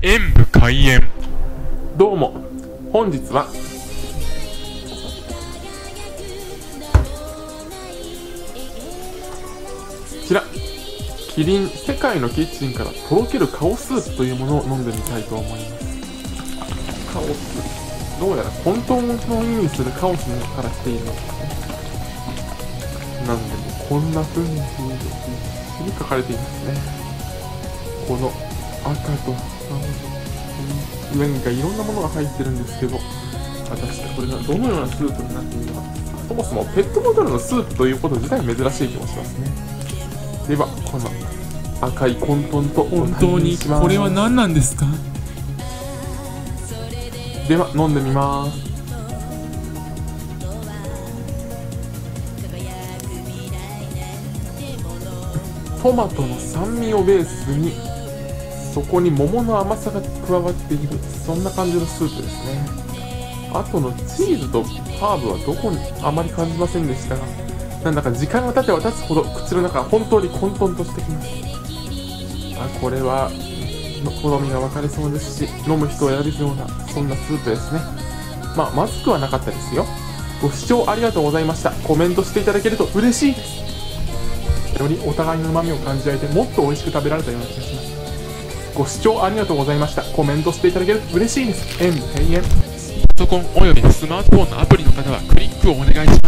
演武開演。どうも。本日は。こちら。キリン世界のキッチンからとろけるカオスープというものを飲んでみたいと思います。カオス。どうやら混沌の意味するカオスから来ているの。ですねなんでもこんな風に。びっしり書かれていますね。この赤と青と上がいろんなものが入ってるんですけど果たしてこれがどのようなスープになっているのか。そもそもペットボトルのスープということ自体珍しい気もしますね。ではこの赤い混沌と本当にこれは何なんですか？では飲んでみます。トマトの酸味をベースにそこに桃の甘さが加わっている。そんな感じのスープですね。あとのチーズとハーブはどこにあまり感じませんでしたがなんだか時間が経てば経つほど口の中が本当に混沌としてきます。あこれは好みが分かれそうですし飲む人を選べるようなそんなスープですね。まあまずくはなかったですよ。ご視聴ありがとうございました。コメントしていただけると嬉しいです。よりお互いの旨味を感じられてもっと美味しく食べられたような気がします。ご視聴ありがとうございました。コメントしていただけると嬉しいです。縁閉園パソコンおよびスマートフォンのアプリの方はクリックをお願いします。